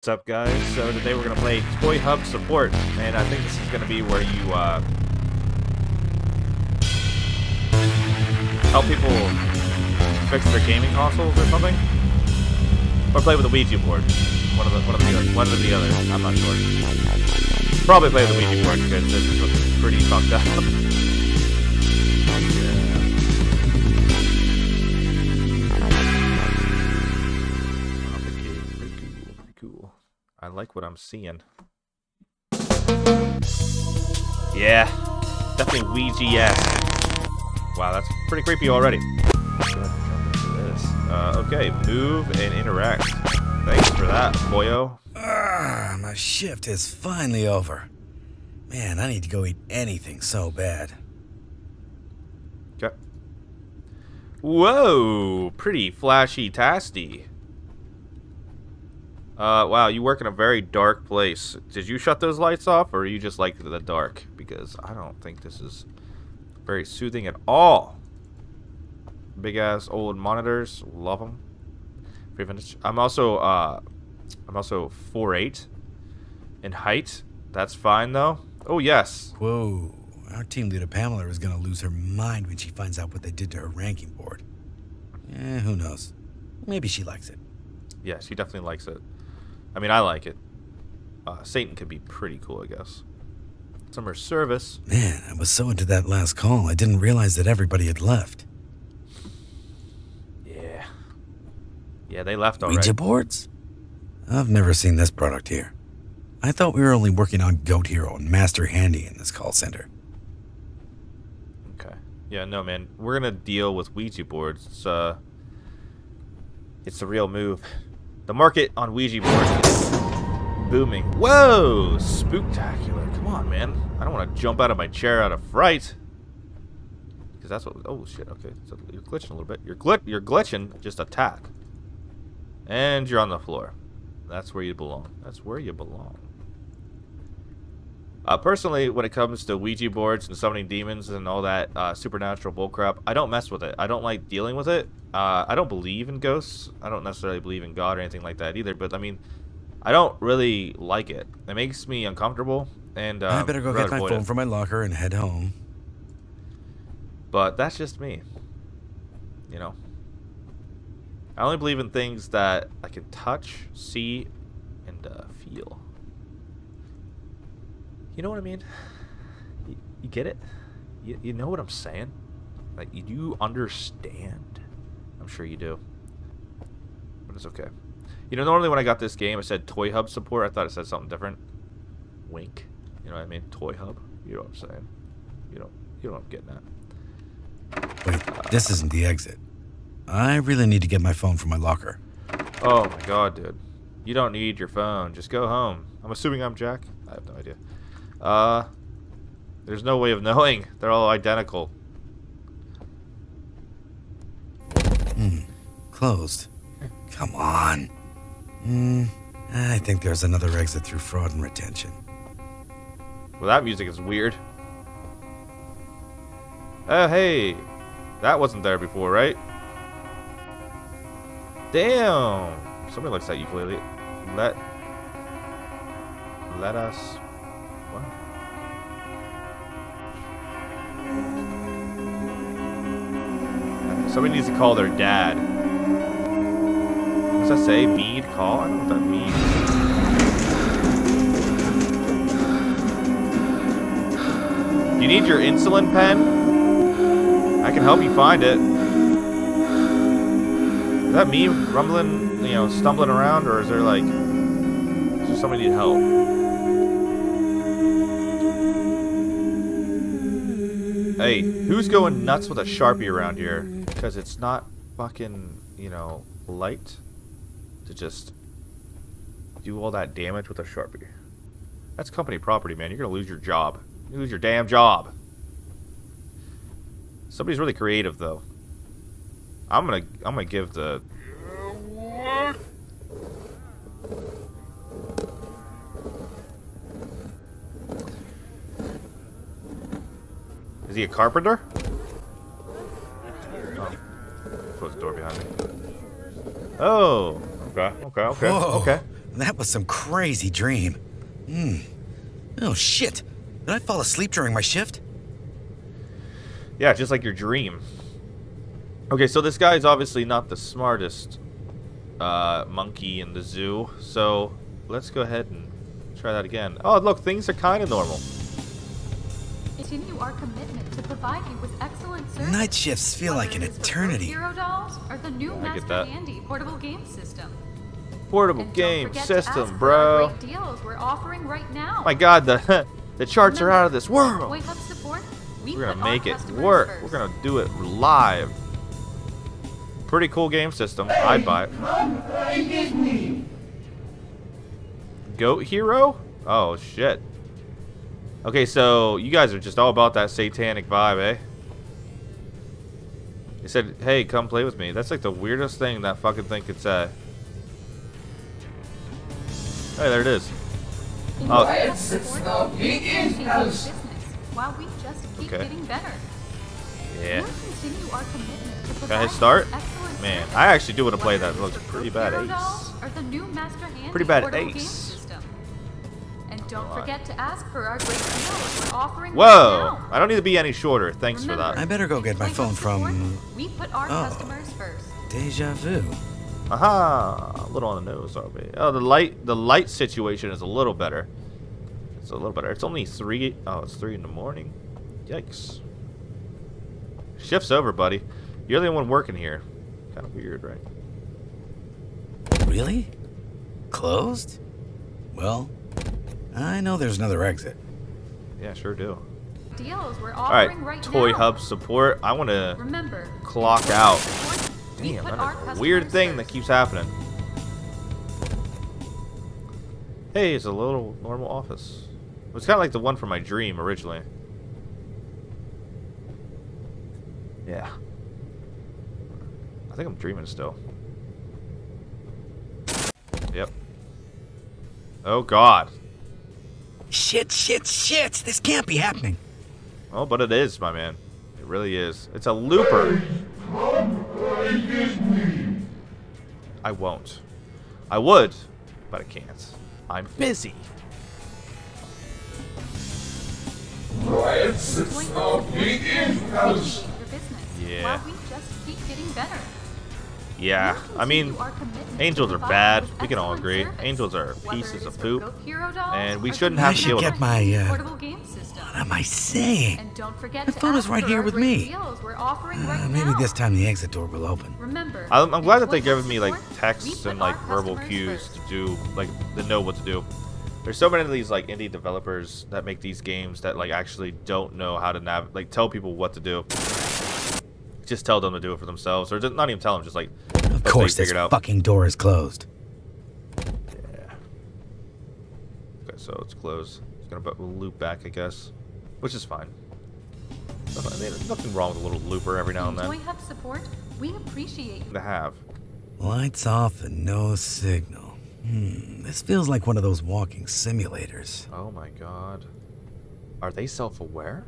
What's up guys? So today we're going to play Toy Hub Support, and I think this is going to be where you uh, help people fix their gaming consoles or something, or play with a Ouija board. One of the one of the one of the other. I'm not sure. Probably play with a Ouija board because this is pretty fucked up. like what I'm seeing. Yeah, definitely Ouija-esque. Wow, that's pretty creepy already. Uh, okay, move and interact. Thanks for that, Boyo. Ah, my shift is finally over. Man, I need to go eat anything so bad. Okay. Whoa, pretty flashy tasty. Uh, wow, you work in a very dark place. Did you shut those lights off, or you just like the dark? Because I don't think this is very soothing at all. Big ass old monitors, love them. I'm also uh, I'm also 4'8 in height. That's fine though. Oh yes. Whoa, our team leader Pamela is gonna lose her mind when she finds out what they did to her ranking board. Eh, who knows? Maybe she likes it. Yeah, she definitely likes it. I mean, I like it. Uh, Satan could be pretty cool, I guess. Summer service. Man, I was so into that last call, I didn't realize that everybody had left. Yeah. Yeah, they left already. Ouija boards? I've never seen this product here. I thought we were only working on Goat Hero and Master Handy in this call center. Okay. Yeah, no, man. We're gonna deal with Ouija boards. It's, uh... It's a real move. The market on Ouija boards booming. Whoa! Spooktacular. Come on, man. I don't want to jump out of my chair out of fright. Because that's what... Oh, shit. Okay. So you're glitching a little bit. You're, glit you're glitching. Just attack. And you're on the floor. That's where you belong. That's where you belong. Uh, personally, when it comes to Ouija boards and summoning demons and all that uh, supernatural bullcrap, I don't mess with it. I don't like dealing with it. Uh, I don't believe in ghosts. I don't necessarily believe in God or anything like that either. But I mean, I don't really like it. It makes me uncomfortable. And um, I better go get my phone it. from my locker and head home. But that's just me. You know. I only believe in things that I can touch, see, and uh, feel. You know what I mean? You, you get it? You, you know what I'm saying? Like, you do understand. I'm sure you do. But it's okay. You know, normally when I got this game, I said Toy Hub support. I thought it said something different. Wink. You know what I mean? Toy Hub. You know what I'm saying? You know, you know what I'm getting at. Wait, this isn't the exit. I really need to get my phone from my locker. Oh my god, dude. You don't need your phone. Just go home. I'm assuming I'm Jack. I have no idea. Uh, there's no way of knowing. They're all identical. Hmm. Closed. Come on. Hmm. I think there's another exit through fraud and retention. Well, that music is weird. Oh, hey. That wasn't there before, right? Damn. Somebody looks at you ukulele. Let... Let us... What? Somebody needs to call their dad. Say? Mead call? I don't know what that means. You need your insulin pen? I can help you find it. Is that me rumbling, you know, stumbling around, or is there like, does somebody need help? Hey, who's going nuts with a Sharpie around here? Because it's not fucking, you know, light to just do all that damage with a Sharpie. That's company property, man. You're going to lose your job. You lose your damn job. Somebody's really creative, though. I'm going to I'm going to give the Is he a carpenter? Oh. Close the door behind me. Oh. Okay. Okay. Okay. Whoa. Okay. that was some crazy dream. Hmm. Oh shit! Did I fall asleep during my shift? Yeah, just like your dream. Okay, so this guy is obviously not the smartest uh, monkey in the zoo. So let's go ahead and try that again. Oh, look, things are kind of normal. Continue our commitment to provide you with excellent service. Night shifts feel like an Whether it is with eternity. Hero dolls or the new I get Master that. Handy portable game system. Portable And game forget to ask system, bro. deals we're offering right now. My God, the the charts are out of this world. Toy Hub support, we We're gonna make it work. first. We're gonna do it live. Pretty cool game system. I'd buy it. Goat Hero? Oh shit. Okay, so you guys are just all about that satanic vibe, eh? He said, "Hey, come play with me." That's like the weirdest thing that fucking thing could say. Hey, there it is. Oh. Toy Hub support, we appreciate your business while we just keep Okay. getting better. Yeah. We'll continue our commitment to Can I hit start? you with excellent Man. I actually do want to play that. It looks pretty bad dolls ace. Or the new Master Handy Pretty bad portable ace. And don't lie. forget to ask for our great deals we're offering Whoa! right now. I don't need to be any shorter. Thanks for that. I better go get my phone from We put our Oh. customers first. Deja Vu. Aha! A little on the nose, are we? Oh, the light, the light situation is a little better. It's a little better. It's only three. Oh, it's three in the morning. Yikes! Shift's over, buddy. You're the only one working here. Kind of weird, right? Really? Closed? Well, I know there's another exit. Yeah, sure do. Deals we're All right, offering right Toy now. Hub support. I want to. Clock in Toy out. Hub support, we Damn, put that a weird customers thing that keeps happening. Hey, it's a little normal office. It's kind of like the one from my dream originally. Yeah. I think I'm dreaming still. Yep. Oh god. Shit, shit, shit! This can't be happening. Oh, but it is, my man. It really is. It's a looper. I won't. I would, but I can't. I'm busy. Toy Hub support, we appreciate your business Yeah. while we just keep getting better. Yeah, I mean, continue our commitment to angels are bad. We can all agree. Angels are pieces of poop, Goat Hero dolls and we shouldn't new have to I deal should with get them. my, uh, portable game system. What am I saying? And don't forget The phone is right here with me. Deals we're offering right Uh, maybe this time the exit door will open. Remember, I'm, I'm glad that they Toy Hub me like support, texts and like verbal cues to do like to know what to do. There's so many of these like indie developers that make these games that like actually don't know how to nav like tell people what to do. Just tell them to do it for themselves, or just not even tell them, just like Of let they course, this figure it out. fucking door is closed. Yeah. Okay, so it's closed. It's gonna loop back, I guess, which is fine. Nothing, I mean, nothing wrong with a little looper every now and in then. Toy Hub support, we appreciate you. To have. Lights off and no signal. Hmm, this feels like one of those walking simulators. Oh my god. Are they self-aware?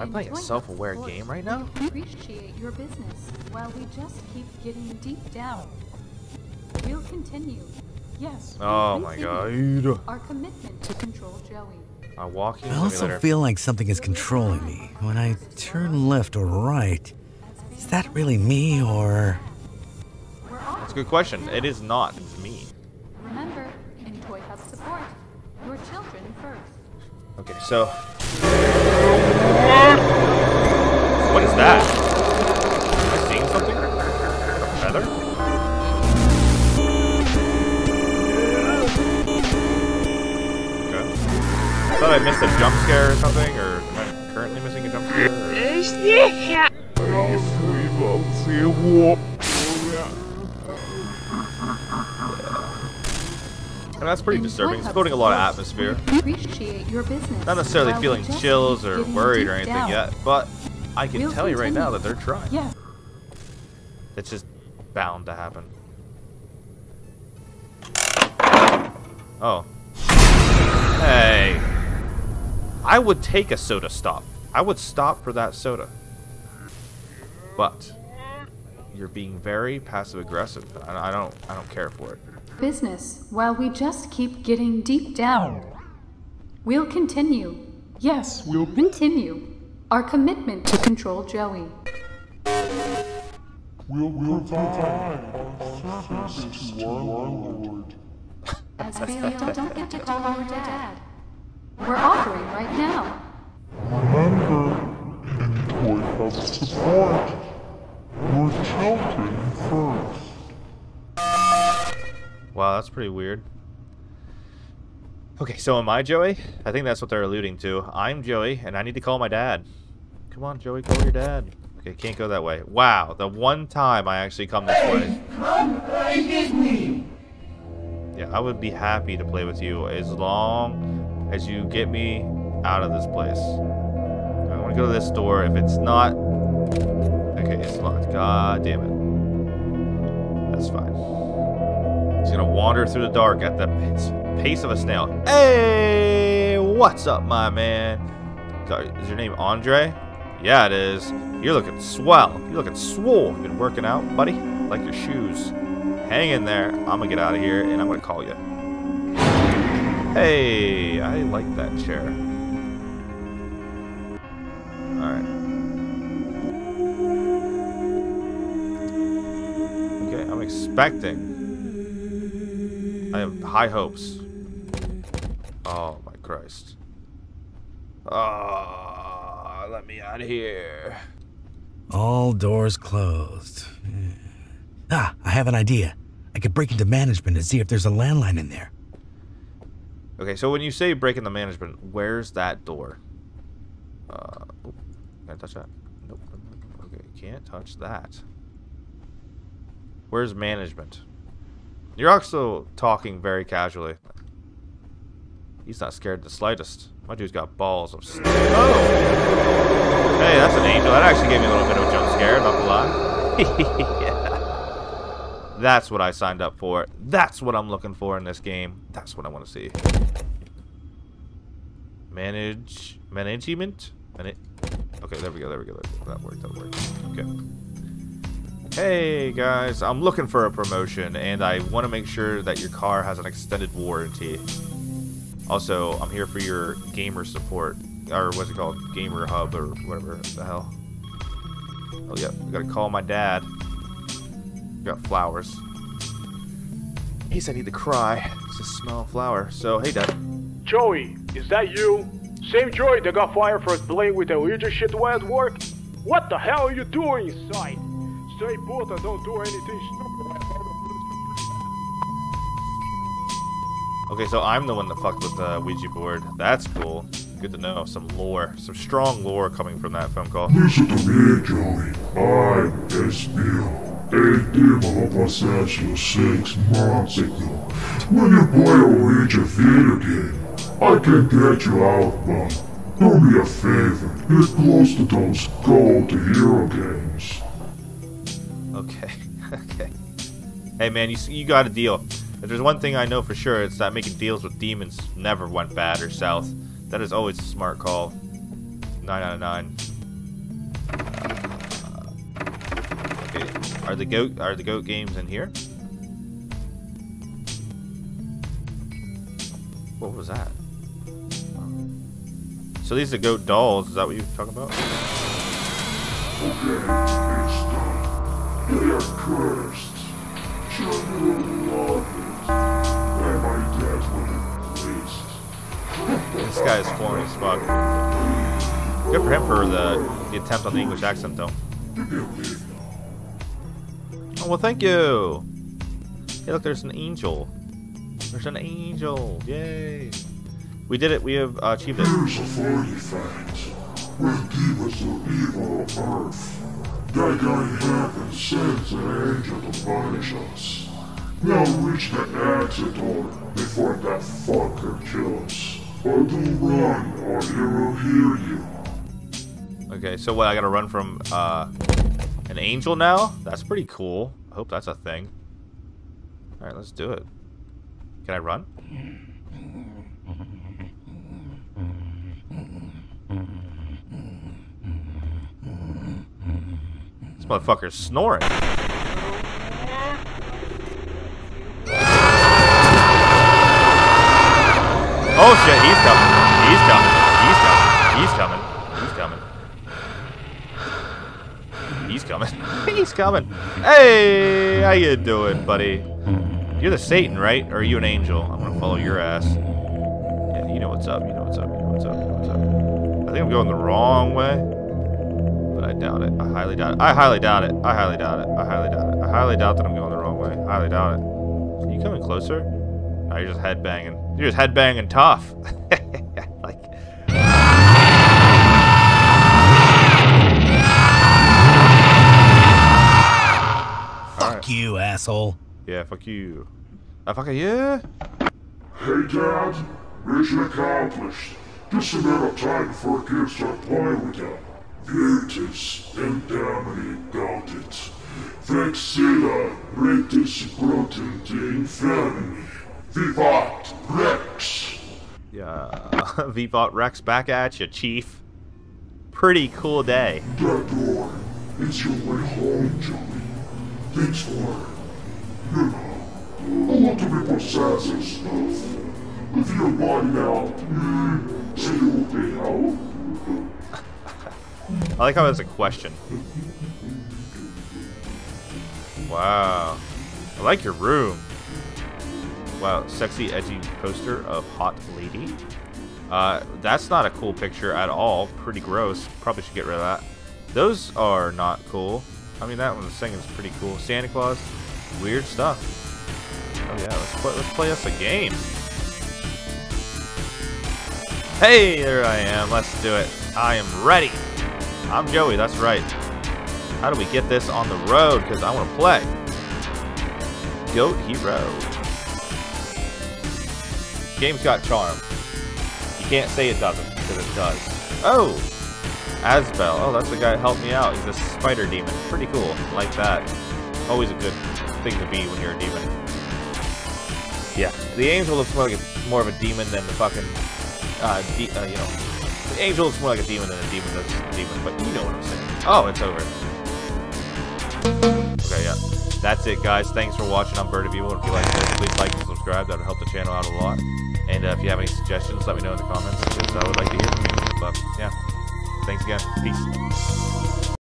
I'm In playing a self-aware game right now? We appreciate your business while we just keep getting deep down. We'll continue. Yes. Oh my god. Our commitment to control Joey. A walking I also feel like something is controlling me. When I turn left or right, is that really me or. We're That's a good question. It is not. It's me. Remember, in Toy Hub support, your children first. Okay, so. What is that? Am I seeing something? A feather? Okay. I thought I missed a jump scare or something, or am I currently missing a jump scare? or- And that's pretty disturbing. It's building a lot of atmosphere. Appreciate your business. Not necessarily feeling chills or worried or anything down. yet, but I can We'll tell you right now that they're trying. Yeah. It's just bound to happen. Oh. Hey. I would take a soda stop. I would stop for that soda. But you're being very passive aggressive. I I don't I don't care for it. business while we just keep getting deep down. We'll continue. Yes, we'll continue. Our commitment to control Joey. We'll provide our service to our Lord. Asbelio, don't get to call our dad. We're offering right now. Remember, Envoy have support. Lord Chelton first. Wow, that's pretty weird. Okay, so am I Joey? I think that's what they're alluding to. I'm Joey, and I need to call my dad. Come on, Joey, call your dad. Okay, can't go that way. Wow, the one time I actually come this way. Come play with me. Yeah, I would be happy to play with you as long as you get me out of this place. I want to go to this door. If it's not... Okay, it's locked. God damn it. That's fine. He's gonna wander through the dark at the pace- of a snail. Hey, what's up, my man? Is your name Andre? Yeah, it is. You're looking swell. You're looking swole. You been working out, buddy? Like your shoes. Hang in there. I'm gonna get out of here, and I'm gonna call you. Hey, I like that chair. Expecting. I have high hopes. Oh my Christ. Oh, let me out of here. All doors closed. Ah, I have an idea. I could break into management and see if there's a landline in there. Okay, so when you say breaking the management, where's that door? Uh, oh, can I touch that? Nope. Okay, can't touch that. Where's management? You're also talking very casually. He's not scared the slightest. My dude's got balls of steel. Oh! Hey, that's an angel. That actually gave me a little bit of a jump scare, not gonna lie. That's what I signed up for. That's what I'm looking for in this game. That's what I want to see. Manage... Management? Mana okay, there we go, there we go. That worked, that worked. Okay. Hey, guys. I'm looking for a promotion, and I want to make sure that your car has an extended warranty. Also, I'm here for your gamer support. Or what's it called? Gamer Hub, or whatever the hell. Oh, yeah. I gotta call my dad. Got flowers. He said need to cry. Just smell a flower. So, hey, Dad. Joey, is that you? Same Joey that got fired for playing with the shit while at work? What the hell are you doing inside? Stay put don't do anything stupid. Okay, so I'm the one that fucked with the Ouija board. That's cool. Good to know. Some lore. Some strong lore coming from that phone call. Listen to me, Joey. I'm Espiel. A demon of possession six months ago. When you play a Ouija video game, I can get you out, but do me a favor. Get close to those Goat Hero games. Hey, man, you, you got a deal. If there's one thing I know for sure, it's that making deals with demons never went bad or south. That is always a smart call. 9 out of 9. Uh, okay. Are the goat are the goat games in here? What was that? So these are goat dolls, is that what you're talking about? Okay, it's done. They are cursed. This guy is foreign as fuck. Good for him for the, the attempt on the English accent, though. Oh, well, thank you. Hey, look, there's an angel. There's an angel. Yay. We did it. We have uh, achieved it. Here's a funny fact. When demons evil on Earth, that guy in heaven sends an angel to punish us. Now reach the exit door before that fucker kills us. Or do run, or he will hear you. Okay, so what? I gotta run from uh, an angel now? That's pretty cool. I hope that's a thing. All right, let's do it. Can I run? motherfucker's snoring. Oh shit, he's coming. He's coming. He's coming. He's coming. He's coming. He's coming. he's coming. Hey, how you doing, buddy? You're the Satan, right? Or are you an angel? I'm gonna follow your ass. Yeah, you know what's up. You know what's up. You know what's up. You know what's up. I think I'm going the wrong way doubt it. I highly doubt it. I highly doubt it. I highly doubt it. I highly doubt it. I highly doubt that I'm going the wrong way. I highly doubt it. Are you coming closer? No, you're just headbanging. You're just headbanging tough. like. Fuck you, asshole. Yeah, fuck you. I fuck you. Hey, Dad. Mission accomplished. Just a matter of time before kids start playing with them. Virtus endamini gaudet. Vexilla retis brutent inferni. Vivat Rex! Yeah. Vbot Rex back at you, Chief. Pretty cool day. That door is your way home, Joey. Thanks for, you know, I want to be possessed and stuff. If you're mine now, mm, so you will be out. I like how that's a question. Wow. I like your room. Wow, sexy, edgy poster of hot lady. Uh, that's not a cool picture at all. Pretty gross. Probably should get rid of that. Those are not cool. I mean, that one's singing is pretty cool. Santa Claus, weird stuff. Oh yeah, let's play. Let's play us a game. Hey, there I am. Let's do it. I am ready. I'm Joey. That's right. How do we get this on the road? Because I want to play. Goat Hero. Game's got charm. You can't say it doesn't, because it does. Oh! Asbel. Oh, that's the guy that helped me out. He's a spider demon. Pretty cool. Like that. Always a good thing to be when you're a demon. Yeah. The angel looks more like more of a demon than the fucking, uh, uh, you know. Angel looks more like a demon than a demon that's a demon, but you know what I'm saying. Oh, it's over. Okay, yeah. That's it, guys. Thanks for watching I'm Burt of Evil. If you like this, please like and subscribe. That would help the channel out a lot. And uh, if you have any suggestions, let me know in the comments, because I would like to hear from you. But, yeah. Thanks again. Peace.